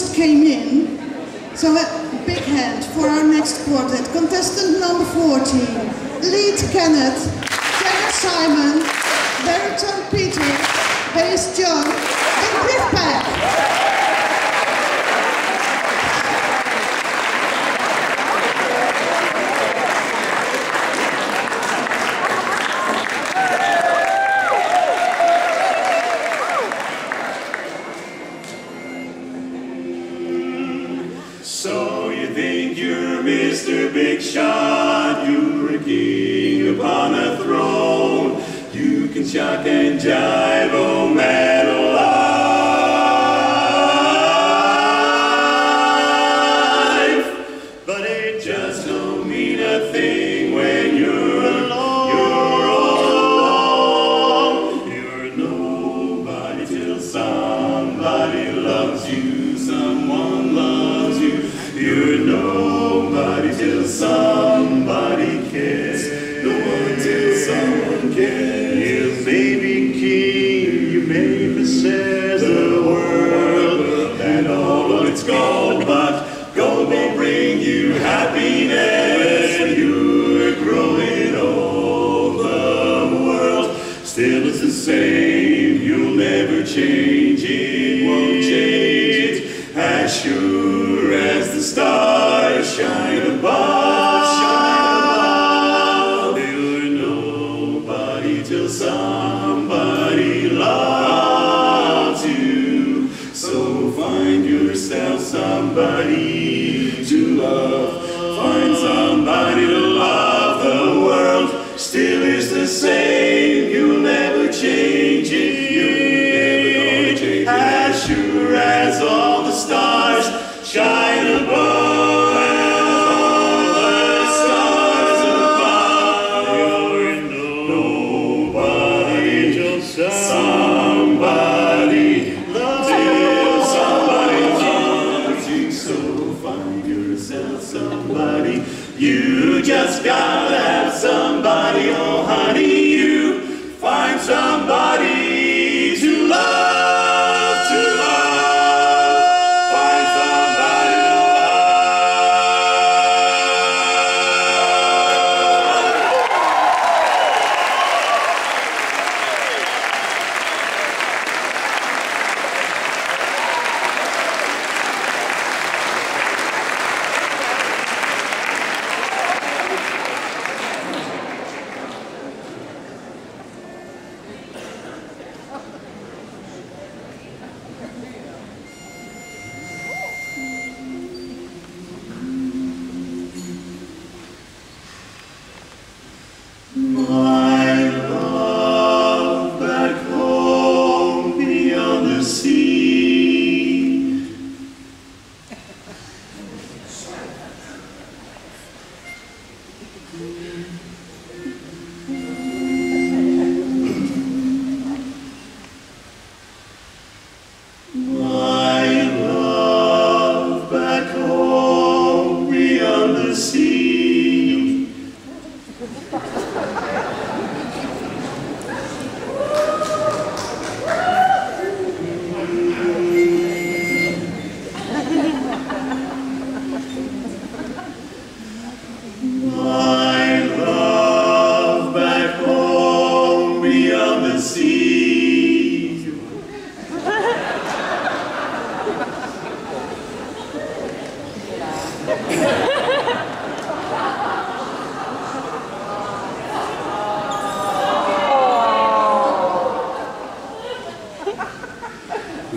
just came in. So a big hand for our next quartet. Contestant number 14, lead Kenneth, tenor Simon, baritone Peter, bass John, and So you think you're Mr. Big Shot, you're a king upon a throne. You can shock and jive, oh man till somebody cares. No one till someone cares. You may be king, you may possess the world and all of its gold, but gold won't bring you happiness. You're growing old. The world still is the same. You'll never change it. Won't change it. As sure as the stars yourself somebody to love. Find somebody to love. The world still is the same. You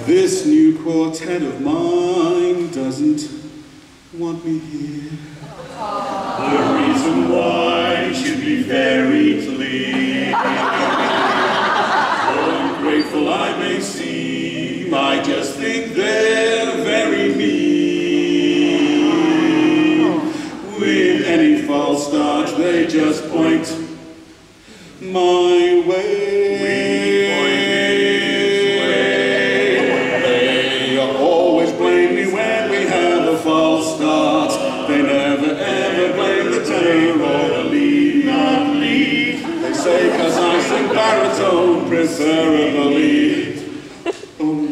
This new quartet of mine doesn't want me here. The reason why should be very clear. Ungrateful I may seem, I just think they're very mean. With any false start, they just point the lead, not lead. They say 'cause I sing baritone preferably. Oh,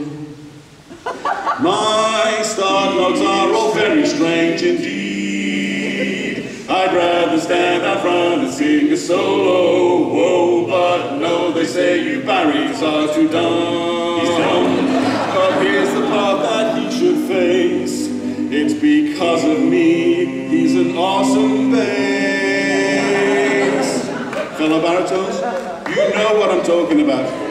my star dogs are all very strange indeed. I'd rather stand out front and sing a solo, whoa, but no, they say you Barrys are too dumb. You know what I'm talking about.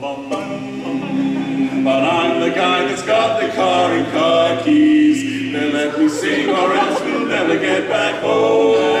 Bum bum bum. But I'm the guy that's got the car and car keys. They let me sing or else we'll never get back home.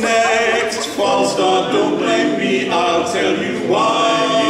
Next false start, don't blame me, I'll tell you why.